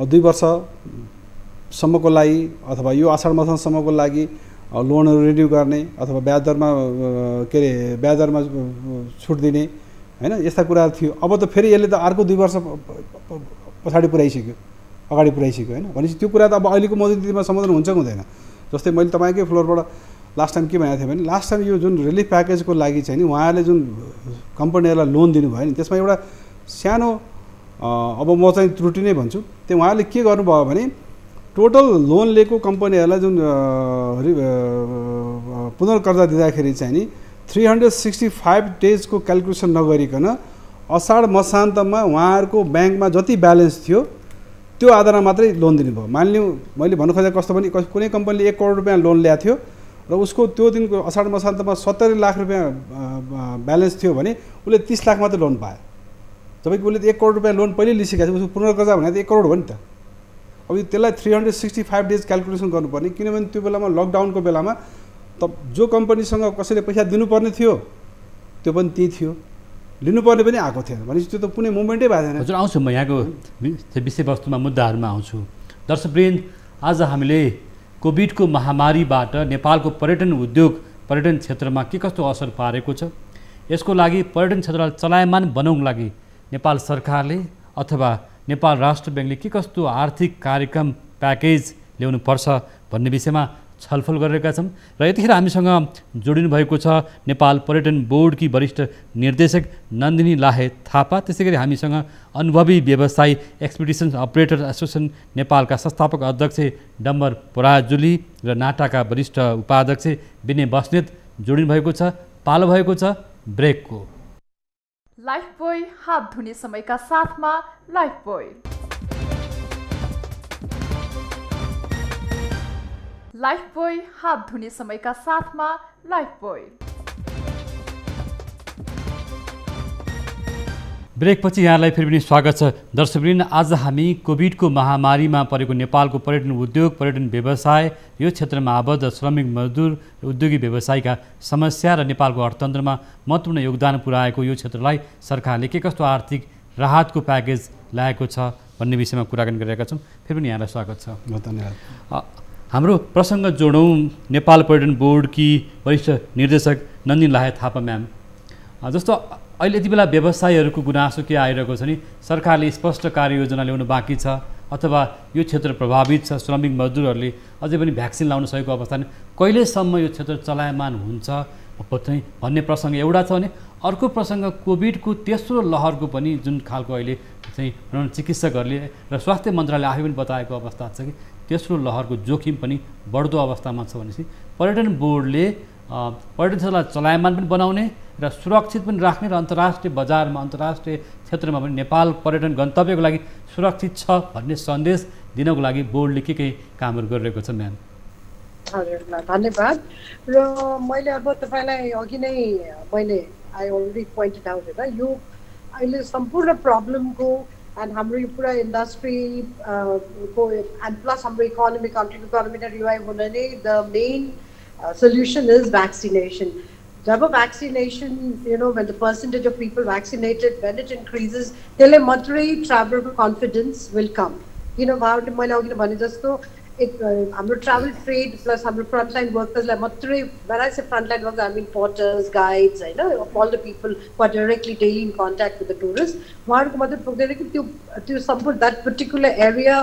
[SPEAKER 3] दुई वर्षसम्मको लागि अथवा यो आषाढ माससम्मको लागि लोनहरू रिन्यू गर्ने अथवा ब्याज दरमा के अरे ब्याज दरमा छुट दिने होइन यस्ता कुराहरू थियो। अब त फेरि यसले त अर्को दुई वर्ष पछाडि पुऱ्याइसक्यो अगाडि पुऱ्याइसक्यो होइन। भनेपछि त्यो कुरा त अब अहिलेको नीतिमा सम्बोधन हुन्छ कि हुँदैन? जस्तै मैले तपाईँकै फ्लोरबाट लास्ट टाइम के भनेको थिएँ भने लास्ट टाइम यो जुन रिलिफ प्याकेजको लागि चाहिँ नि उहाँहरूले जुन कम्पनीहरूलाई लोन दिनुभयो नि त्यसमा एउटा सानो अब म चाहिँ त्रुटि नै भन्छु। त्यो उहाँहरूले के गर्नुभयो भने टोटल लोन लिएको कम्पनीहरूलाई जुन पुनर्कर्जा दिँदाखेरि चाहिँ नि थ्री हन्ड्रेड सिक्सटी फाइभ डेजको क्यालकुलेसन नगरिकन असाढ मसान्तमा उहाँहरूको ब्याङ्कमा जति ब्यालेन्स थियो त्यो आधारमा मात्रै लोन दिनुभयो। मानिलिउँ मैले भन्नु खोजेको कस्तो कस- कुनै कम्पनीले एक करोड रुपियाँ लोन ल्याएको थियो र उसको त्यो दिनको असाढ मसान्तमा सत्तरी लाख रुपियाँ ब्यालेन्स थियो भने उसले तिस लाख मात्रै लोन पायो। जबकि उसले त एक करोड रुपियाँ लोन पहिल्यै लिइसकेको छ उसको पुनर्कर्जा भने त एक करोड हो नि त। अब त्यसलाई three hundred sixty five days calculation गर्नुपर्ने किनभने त्यो बेलामा लकडाउनको बेलामा त जो कम्पनीसँग कसैले पैसा दिनुपर्ने थियो त्यो पनि त्यही थियो। लिनुपर्ने पनि आएको थिएन। भनेपछि त्यो त कुनै मुभमेन्टै भएको थिएन।
[SPEAKER 1] हजुर आउँछु म यहाँको विषयवस्तुमा मुद्दाहरूमा आउँछु। दर्शकवृन्द आज हामीले कोभिडको महामारीबाट नेपालको पर्यटन उद्योग पर्यटन क्षेत्रमा के कस्तो असर पारेको छ? यसको लागि पर्यटन क्षेत्रलाई चलायमान बनाउनको लागि नेपाल सरकारले अथवा नेपाल राष्ट्र ब्याङ्कले के कस्तो आर्थिक कार्यक्रम प्याकेज ल्याउनुपर्छ भन्ने विषयमा छलफल गरेका छौँ र यतिखेर हामीसँग जोडिनु भएको छ नेपाल पर्यटन बोर्डकी वरिष्ठ निर्देशक नन्दिनी लाहे थापा। त्यसै गरी हामीसँग अनुभवी व्यवसायी एक्सपिडिसन अपरेटर एसोसिएसन नेपालका संस्थापक अध्यक्ष डम्बर पराजुली र नाटाका वरिष्ठ उपाध्यक्ष विनय बस्नेत जोडिनु भएको छ पालो भएको छ ब्रेकको।
[SPEAKER 5] लाइफ बोय हात धुने समयका साथमा लाइफ बोय लाइफ बोय हात धुने समयका साथमा लाइफ बोय
[SPEAKER 1] ब्रेकपछि यहाँलाई फेरि पनि स्वागत छ। दर्शकवृन्द आज हामी कोभिडको महामारीमा परेको नेपालको पर्यटन उद्योग पर्यटन व्यवसाय यो क्षेत्रमा आबद्ध श्रमिक मजदुर र उद्योगी व्यवसायीका समस्या र नेपालको अर्थतन्त्रमा महत्त्वपूर्ण योगदान पुर्याएको यो क्षेत्रलाई सरकारले के कस्तो आर्थिक राहतको प्याकेज ल्याएको छ भन्ने विषयमा कुराकानी गरिरहेका छौँ। फेरि पनि यहाँलाई स्वागत छ।
[SPEAKER 3] धन्यवाद।
[SPEAKER 1] हाम्रो प्रसङ्ग जोडौँ। नेपाल पर्यटन बोर्डकी वरिष्ठ निर्देशक नन्दिन लाहे थापा म्याम। जस्तो अहिले यति बेला व्यवसायीहरूको गुनासो के आइरहेको छ नि सरकारले स्पष्ट कार्ययोजना ल्याउनु बाँकी छ अथवा यो क्षेत्र प्रभावित छ श्रमिक मजदुरहरूले अझै पनि भ्याक्सिन लाउन सकेको अवस्था नै कहिलेसम्म यो क्षेत्र चलायमान हुन्छ भन्ने प्रसङ्ग एउटा छ भने अर्को प्रसङ्ग कोभिडको तेस्रो लहरको पनि जुन खालको अहिले चाहिँ चिकित्सकहरूले र स्वास्थ्य मन्त्रालय आफै पनि बताएको अवस्था छ कि तेस्रो लहरको जोखिम पनि बढ्दो अवस्थामा छ भनेपछि पर्यटन बोर्डले पर्यटन क्षेत्रलाई चलायमान पनि बनाउने र सुरक्षित पनि राख्ने र अन्तर्राष्ट्रिय बजारमा अन्तर्राष्ट्रिय क्षेत्रमा पनि नेपाल पर्यटन गन्तव्यको लागि सुरक्षित छ भन्ने सन्देश दिनको लागि बोर्डले के के कामहरू गरिरहेको छ म्याम?
[SPEAKER 4] धन्यवाद। र मैले अब तपाईँलाई अघि नै मैले आई अलरेडी पोइन्टेड आउट यो अहिले सम्पूर्ण प्रब्लमको एन्ड हाम्रो यो पुरा इन्डस्ट्री को एन्ड प्लस हाम्रो इकोनोमी कन्ट्रीको इकोनोमी नै रिभाइभ हुन नै the main solution is vaccination. Double vaccination, you know, when the percentage of people vaccinated, when it increases, telemetry travel confidence will come. You know, मैले अघि भने जस्तो एक हाम्रो ट्राभल ट्रेड प्लस हाम्रो फ्रन्टलाइन वर्कर्सलाई मात्रै when I say frontline workers, I mean porters, guides, होइन all the people who are directly daily in contact with the tourists. उहाँहरूको मात्रै पुग्दैन कि त्यो त्यो सम्पूर्ण द्याट पर्टिकुलर एरिया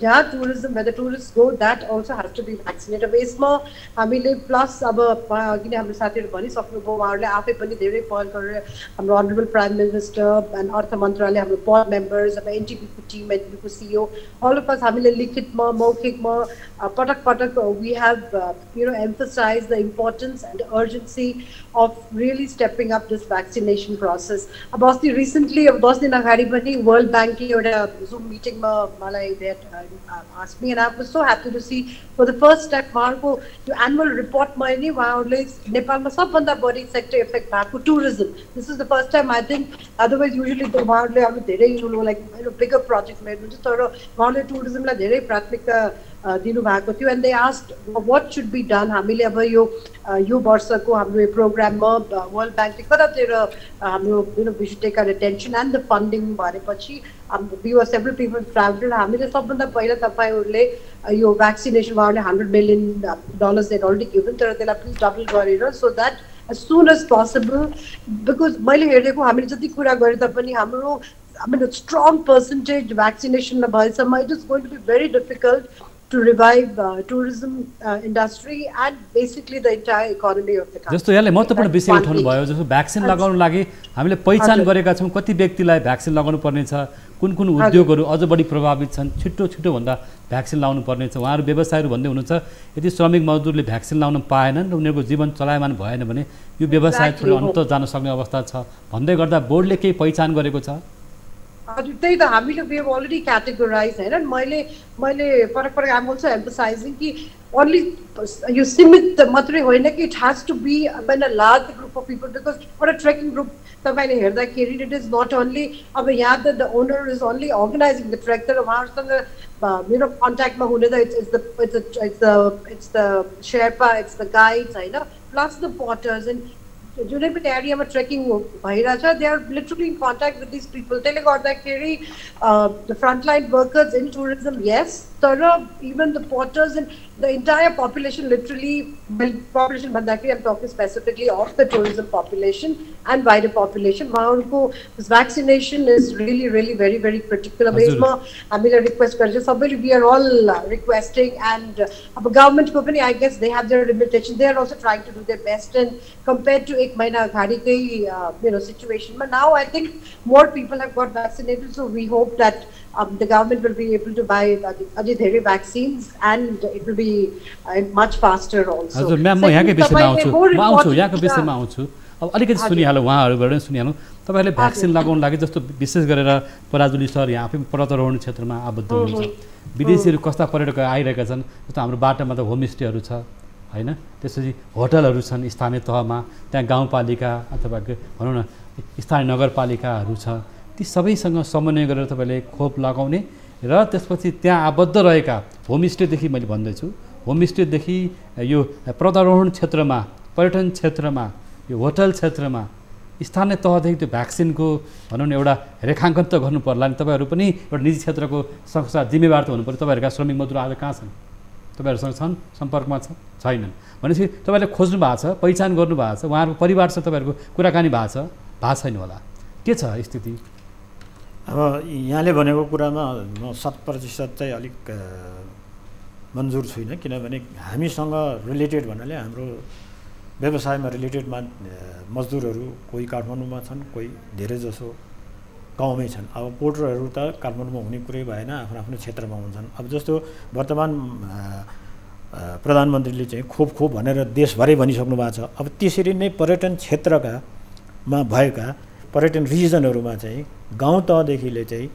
[SPEAKER 4] जहाँ tourism whether tourist go that also has to be vaccinate अब यसमा हामीले प्लस अब अघि नै हाम्रो साथीहरू भनिसक्नुभयो उहाँहरूले आफै पनि धेरै पहल गरेर हाम्रो अनरेबल प्राइम मिनिस्टर एन्ड अर्थ मन्त्रालय हाम्रो बोर्ड मेम्बर्स अब एनटिपीको टिम एनटिपीको सिओ अल अफ अस हामीले लिखितमा मौखिकमा पटक पटक we have you know emphasize the importance and urgency of really stepping up this vaccination process अब अस्ति रिसेन्टली अब दस दिन अगाडि पनि वर्ल्ड ब्याङ्कले एउटा जुम मिटिङमा मलाई भेट asked me and I was so happy to see for the first time उहाँहरूको त्यो एनुअल रिपोर्टमा नि उहाँहरूले नेपालमा सबभन्दा बढी सेक्टर इफेक्ट भएको tourism this is the first time I think otherwise usually त उहाँहरूले अब धेरै लाइक बिगर प्रोजेक्टमा हेर्नुहुन्छ तर उहाँहरूले टुरिज्मलाई धेरै प्राथमिकता दिनुभएको थियो and they asked what should be done हामीले अब यो यो वर्षको हाम्रो यो प्रोग्राममा वर्ल्ड ब्याङ्कले कतातिर हाम्रो you know take tension and the funding भनेपछि वी सेभरल पिपल ट्राभल हामीले सबभन्दा पहिला तपाईँहरूले यो भ्याक्सिनेसन उहाँहरूले hundred million dollars at already given तर त्यसलाई प्लिज डबल गरेर so that as soon as possible because मैले हेरेको हामीले जति कुरा गरे तापनि हाम्रो I mean, a strong percentage vaccination भएसम्म it is going to be very difficult to revive uh, tourism uh, industry and basically the entire economy of the country.
[SPEAKER 1] जस्तो यहाँले महत्त्वपूर्ण विषय उठाउनु भयो जस्तो भ्याक्सिन लगाउनु लागि हामीले पहिचान गरेका छौँ कति व्यक्तिलाई भ्याक्सिन लगाउनु पर्ने छ कुन कुन उद्योगहरू अझ बढी प्रभावित छन् छिटो छिटोभन्दा भ्याक्सिन लाउनु पर्ने छ। उहाँहरू व्यवसायहरू भन्दै हुनुहुन्छ यदि श्रमिक मजदुरले भ्याक्सिन लाउन पाएनन् र उनीहरूको जीवन चलायमान भएन भने यो व्यवसाय थोरै अन्त जान सक्ने अवस्था छ। भन्दै गर्दा बोर्डले केही पहिचान गरेको छ?
[SPEAKER 4] हजुर त्यही त हामीले वी हेभ अलरेडी क्याटेगोराइज होइन मैले मैले फरक फरक आम अल्सो एम्फोसाइजिङ कि ओन्ली यो सीमित मात्रै होइन कि it has to be main a large group of people because एउटा ट्रेकिङ ग्रुप तपाईँले हेर्दाखेरि इट इज नट ओन्ली अब यहाँ त the owner is only organizing the trek तर उहाँहरूसँग मेरो कन्ट्याक्टमा हुने त it's it's the it's it's the it's the Sherpa it's the guides होइन plus the porters and Junaid area trekking Mahiraja, they are literally in contact with these people. Telling on that theory, uh, the frontline workers in tourism, yes, Tarab, even the porters and the entire population, literally population, but actually I'm talking specifically of the tourism population and wider population. Unko, this vaccination is really, really very, very critical. I request we are all uh, requesting, and uh, government company, I guess they have their limitations. They are also trying to do their best. And compared to ek mahina ghadi uh, you know, situation, but now I think more people have got vaccinated, so we hope that um, the government will be able to buy अझै धेरै it will be uh, much faster also.
[SPEAKER 1] हजुर ma'am म यहाँकै विषयमा आउँछु। म आउँछु यहाँको विषयमा आउँछु। अब अलिकति सुनिहालौँ उहाँहरूबाट नै सुनिहालौँ। तपाईँहरूले भ्याक्सिन लगाउनु लागि जस्तो विशेष गरेर पराजुली सर यहाँ आफै पर्वतारोहण क्षेत्रमा आबद्ध हुनुहुन्छ। विदेशीहरू कस्ता पर्यटक आइरहेका छन् जस्तो हाम्रो बाटोमा त होमस्टेहरू छ होइन? त्यसपछि होटलहरू छन् स्थानीय तहमा त्यहाँ गाउँपालिका अथवा भनौँ न स्थानीय नगरपालिकाहरू छ। ती सबैसँग समन्वय गरेर तपाईँले खोप लगाउने र त्यसपछि त्यहाँ आबद्ध रहेका होमस्टेदेखि मैले भन्दैछु होमस्टेदेखि यो पर्वतारोहण क्षेत्रमा पर्यटन क्षेत्रमा यो होटल क्षेत्रमा स्थानीय तहदेखि त्यो भ्याक्सिनको भनौँ न एउटा रेखाङ्कन त गर्नु पर्ला नि तपाईँहरू पनि एउटा निजी क्षेत्रको संस्था जिम्मेवार त हुनु पऱ्यो तपाईँहरूका श्रमिक मजदुर आज कहाँ छन्? तपाईँहरूसँग छन्? सम्पर्कमा छ? छैनन्। भनेपछि तपाईँहरूले खोज्नु भएको छ पहिचान गर्नुभएको छ उहाँहरूको परिवारसँग तपाईँहरूको कुराकानी भएको छ भएको छैन होला। के छ स्थिति?
[SPEAKER 2] अब यहाँले भनेको कुरामा म शत प्रतिशत चाहिँ अलिक मन्जुर छुइनँ किनभने हामीसँग रिलेटेड भन्नाले हाम्रो व्यवसायमा रिलेटेड मा मजदुरहरू कोही काठमाडौँमा छन् कोही धेरै जसो गाउँमै छन्। अब पोर्टरहरू त काठमाडौँमा हुने कुरै भएन आफ्नो आफ्नो क्षेत्रमा हुन्छन्। अब जस्तो वर्तमान प्रधानमन्त्रीले चाहिँ खोप खोप भनेर देशभरै भनिसक्नु भएको छ। अब त्यसरी नै पर्यटन क्षेत्रका मा भएका पर्यटन रिजनहरूमा चाहिँ गाउँ तहदेखिले चाहिँ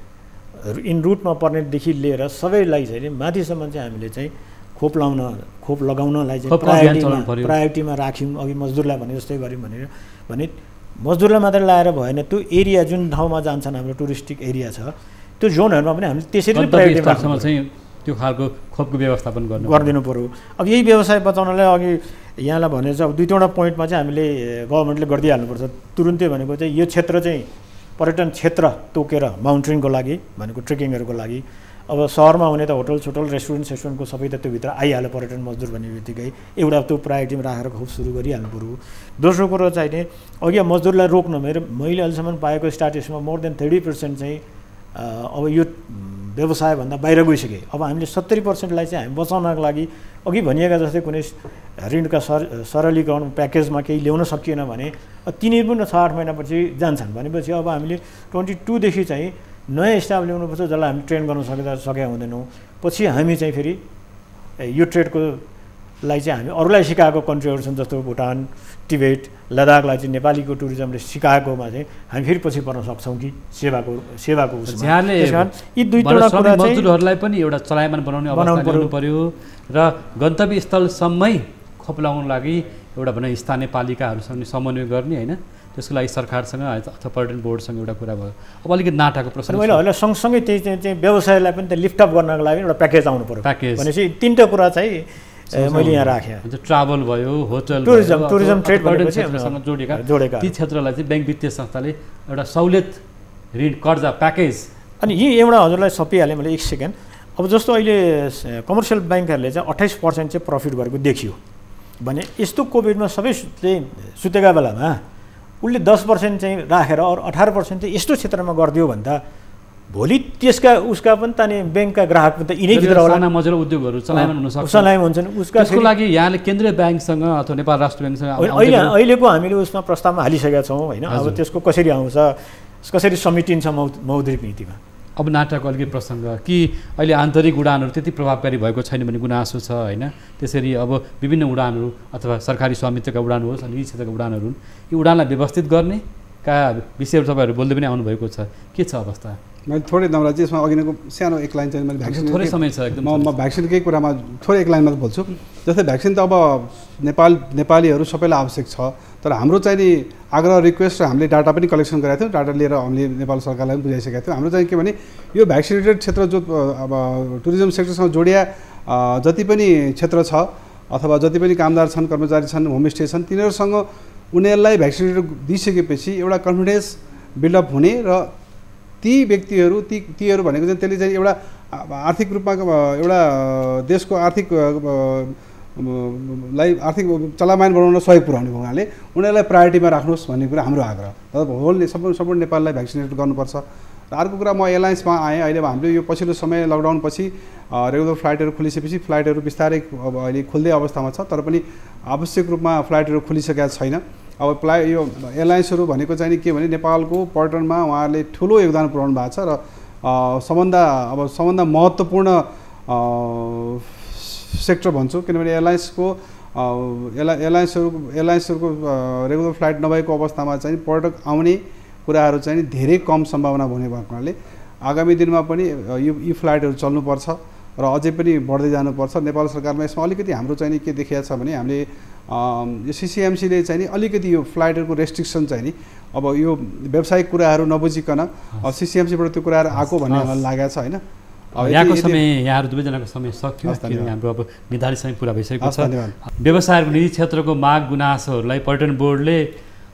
[SPEAKER 2] इन रुटमा पर्नेदेखि लिएर सबैलाई चाहिँ माथिसम्म चाहिँ हामीले चाहिँ खोप लाउन खोप लगाउनलाई चाहिँ प्रायोरिटीमा। प्रायोरिटीमा राख्यौँ अघि मजदुरलाई भने जस्तै गऱ्यौँ भनेर भने मजदुरलाई मात्रै लाएर भएन त्यो एरिया जुन ठाउँमा जान्छन् हाम्रो टुरिस्टिक एरिया छ त्यो जोनहरूमा पनि हामीले त्यसरी प्रायोरिटीमा
[SPEAKER 1] त्यो खालको खोपको व्यवस्थापन गर्नु
[SPEAKER 2] गरिदिनु पऱ्यो अब यही व्यवसाय बचाउनलाई अघि यहाँलाई भनेर चाहिँ अब दुई तिनवटा पोइन्टमा चाहिँ हामीले गभर्मेन्टले गरिदिइहाल्नुपर्छ। तुरुन्तै भनेको चाहिँ यो क्षेत्र चाहिँ पर्यटन क्षेत्र तोकेर माउन्टेनिङको लागि भनेको ट्रेकिङहरूको लागि। अब सहरमा हुने त होटल सोटल रेस्टुरेन्ट सेस्टुरेन्टको सबै त त्योभित्र आइहाल्यो पर्यटन मजदुर भन्ने बित्तिकै। एउटा त्यो प्रायोरिटीमा राखेर खोप सुरु गरिहाल्नु पऱ्यो दोस्रो कुरो चाहिँ नि अघि मजदुरलाई रोक्न मेरो मैले अहिलेसम्म पाएको स्ट्याटिसमा मोर देन थर्टी पर्सेन्ट चाहिँ अब यो व्यवसायभन्दा बाहिर गइसके। अब हामीले सत्तरी पर्सेन्टलाई चाहिँ हामी बचाउनको लागि अघि भनिएका जस्तै कुनै ऋणका सर सरलीकरण प्याकेजमा केही ल्याउन सकिएन भने तिनीहरू पनि छ आठ महिनापछि जान्छन्। भनेपछि अब हामीले ट्वेन्टी टूदेखि चाहिँ नयाँ स्टाफ ल्याउनुपर्छ जसलाई हामी ट्रेन गर्न सक्दा सकेका हुँदैनौँ। पछि हामी चाहिँ फेरि यो ट्रेडको लाई चाहिँ हामी अरूलाई सिकाएको कन्ट्रीहरू छन् जस्तो भुटान टिबेट लद्दाखलाई चाहिँ नेपालीको टुरिज्मले सिकाएकोमा चाहिँ हामी फेरि पछि पर्न सक्छौँ कि सेवाको सेवाको यी दुई
[SPEAKER 1] भनौँ
[SPEAKER 2] तिनवटा
[SPEAKER 1] श्रमिक
[SPEAKER 2] कुरा
[SPEAKER 1] मजदुरहरूलाई पनि एउटा चलायमान बनाउने
[SPEAKER 2] बनाउनु
[SPEAKER 1] पर्यो। र गन्तव्य स्थलसम्मै खोप लगाउनु लागि एउटा भनौँ स्थानीय पालिकाहरूसँग समन्वय गर्ने होइन। त्यसको लागि सरकारसँग अथवा पर्यटन बोर्डसँग एउटा कुरा भयो। अब अलिकति नाटाको प्रश्न
[SPEAKER 2] मैले अहिले सँगसँगै त्यही चाहिँ व्यवसायलाई पनि त लिफ्टअप गर्नको लागि एउटा प्याकेज आउनु पऱ्यो
[SPEAKER 1] प्याकेज।
[SPEAKER 2] भनेपछि तिनवटा कुरा चाहिँ मैले यहाँ राखेँ।
[SPEAKER 1] ट्राभल भयो होटल
[SPEAKER 2] टुरिज्म- टुरिज्म ट्रेड
[SPEAKER 1] क्षेत्रसँग जोडेका
[SPEAKER 2] जोडेका।
[SPEAKER 1] ती क्षेत्रलाई चाहिँ ब्याङ्क वित्तीय संस्थाले एउटा सहुलियत ऋण कर्जा प्याकेज
[SPEAKER 2] अनि यी एउटा हजुरलाई सपिहालेँ मैले एक सेकेन्ड। अब जस्तो अहिले कमर्सियल ब्याङ्कहरूले चाहिँ अट्ठाइस पर्सेन्ट चाहिँ प्रफिट गरेको देखियो। भने यस्तो कोभिडमा सबैले सुतेका बेलामा उसले दस पर्सेन्ट चाहिँ राखेर अरू अठार पर्सेन्ट चाहिँ यस्तो क्षेत्रमा गरिदियो भने त भोलि त्यसका उसका पनि त अनि ब्याङ्कका ग्राहक पनि त यिनै भित्र होला।
[SPEAKER 1] मझेलो उद्योगहरू चलायमान हुन सक्छ।
[SPEAKER 2] सलाम हुन्छन्। उसका
[SPEAKER 1] त्यसको लागि यहाँले केन्द्रीय ब्याङ्कसँग अथवा नेपाल राष्ट्र ब्याङ्कसँग
[SPEAKER 2] अहिले अहिलेको हामीले उसमा प्रस्तावमा हालिसकेका छौँ होइन। अब। त्यसको कसरी आउँछ कसरी समेटिन्छ मौ मौद्रिक नीतिमा?
[SPEAKER 1] अब नाटकको अलिकति प्रसङ्ग। कि अहिले आन्तरिक उडानहरू त्यति प्रभावकारी भएको छैन भन्ने गुनासो छ होइन। त्यसरी अब विभिन्न उडानहरू अथवा सरकारी स्वामित्वका उडान होस् अनि निजी क्षेत्रका उडानहरू हुन् यी उडानलाई व्यवस्थित गर्ने का विषयहरू तपाईँहरू बोल्दै पनि आउनुभएको छ। के छ अवस्था?
[SPEAKER 3] मैले थोरै नम्रजी यसमा अघि नैको सानो एक लाइन चाहिँ मैले भ्याक्सिन
[SPEAKER 1] थोरै समय छ एकदम
[SPEAKER 3] म म भ्याक्सिनकै कुरामा थोरै एक लाइन मात्र बोल्छु। जस्तै भ्याक्सिन त अब नेपाल नेपालीहरू सबैलाई आवश्यक छ। तर हाम्रो चाहिँ नि आग्रह रिक्वेस्ट र हामीले डाटा पनि कलेक्सन गरेका थियौँ। डाटा लिएर हामीले नेपाल सरकारलाई पनि बुझाइसकेका थियौँ। हाम्रो चाहिँ के भने यो भ्याक्सिनेटेड क्षेत्र जो अब टुरिज्म सेक्टरसँग जोडिया जति पनि क्षेत्र छ अथवा जति पनि कामदार छन् कर्मचारी छन् होमस्टे छन् तिनीहरूसँग उनीहरूलाई भ्याक्सिनेटेड दिइसकेपछि एउटा कन्फिडेन्स बिल्डअप हुने र ती व्यक्तिहरू ती तीहरू भनेको चाहिँ त्यसले चाहिँ एउटा आर्थिक रूपमा एउटा देशको आर्थिक लाई आर्थिक चलायमान बनाउन सहयोग पुऱ्याउने हुनाले उनीहरूलाई प्रायोरिटीमा राख्नुहोस् भन्ने कुरा हाम्रो आग्रह तर होल सम्पूर्ण सम्पूर्ण नेपाललाई भ्याक्सिनेट गर्नुपर्छ। र अर्को कुरा म एलायन्समा आएँ अहिले हामीले यो पछिल्लो समय लकडाउनपछि रेगुलर फ्लाइटहरू खोलिसकेपछि फ्लाइटहरू बिस्तारै अब अहिले खुल्दै अवस्थामा छ तर पनि आवश्यक रूपमा फ्लाइटहरू खोलिसकेका छैन। अब प्लाइ यो एयरलाइन्सहरू भनेको चाहिँ के भने नेपालको पर्यटनमा उहाँहरूले ठुलो योगदान पुऱ्याउनु भएको छ र सबभन्दा अब सबभन्दा महत्त्वपूर्ण सेक्टर भन्छु। किनभने एयरलाइन्सको एयरलाइन्सहरू एयरलाइन्सहरूको अ, रेगुलर फ्लाइट नभएको अवस्थामा चाहिँ पर्यटक आउने कुराहरू चाहिँ धेरै कम सम्भावना हुने भएकोले आगामी दिनमा पनि यो यी फ्लाइटहरू चल्नुपर्छ र अझै पनि बढ्दै जानुपर्छ। नेपाल सरकारमा यसमा अलिकति हाम्रो चाहिँ के देखिएको छ भने हामीले यो सिसिएमसीले चाहिँ नि अलिकति यो फ्लाइटहरूको रेस्ट्रिक्सन चाहिँ नि अब यो व्यावसायिक कुराहरू नबुझिकन सिसिएमसीबाट त्यो कुराहरू आएको भन्ने। मलाई लागेको छ होइन?
[SPEAKER 1] यहाँको समय यहाँहरू दुवैजनाको समय सक्यो किनभने। हाम्रो अब निर्धारित समय पुरा भइसकेको छ। व्यवसायहरूको निजी क्षेत्रको माग गुनासोहरूलाई पर्यटन बोर्डले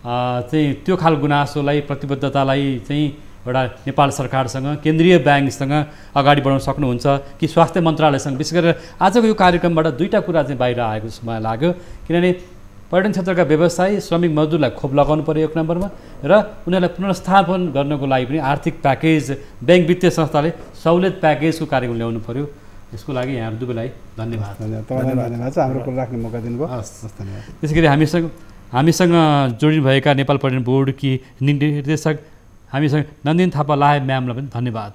[SPEAKER 1] चाहिँ त्यो खालको गुनासोलाई प्रतिबद्धतालाई चाहिँ एउटा नेपाल सरकारसँग केन्द्रीय ब्याङ्कसँग अगाडि बढाउन सक्नुहुन्छ कि स्वास्थ्य मन्त्रालयसँग। विशेष गरेर आजको यो कार्यक्रमबाट दुईवटा कुरा चाहिँ बाहिर आएको जस्तो मलाई लाग्यो। किनभने पर्यटन क्षेत्रका व्यवसायी श्रमिक मजदुरलाई खोप लगाउनु पऱ्यो एक नम्बरमा र उनीहरूलाई पुनर्स्थापन गर्नको लागि पनि आर्थिक प्याकेज ब्याङ्क वित्तीय संस्थाले सहुलियत प्याकेजको कार्यक्रम ल्याउनु पऱ्यो यसको लागि यहाँहरू दुवैलाई धन्यवाद।
[SPEAKER 3] धन्यवाद। तपाईँलाई धन्यवाद। छ हाम्रो कुरा राख्ने मौका दिनुभयो।
[SPEAKER 1] हस्।
[SPEAKER 3] हस् धन्यवाद।
[SPEAKER 1] त्यसै गरी हामीसँग हामीसँग जोडिनुभएका नेपाल पर्यटन बोर्डकी निर्देशक हामीसँग नन्दिन थापा लाहे म्यामलाई पनि धन्यवाद।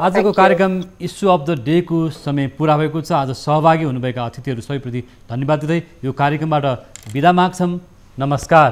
[SPEAKER 1] आजको. कार्यक्रम इस्यु अफ द डेको समय पुरा भएको छ आज सहभागी हुनुभएका अतिथिहरू सबैप्रति धन्यवाद दिँदै यो कार्यक्रमबाट बिदा माग्छौँ नमस्कार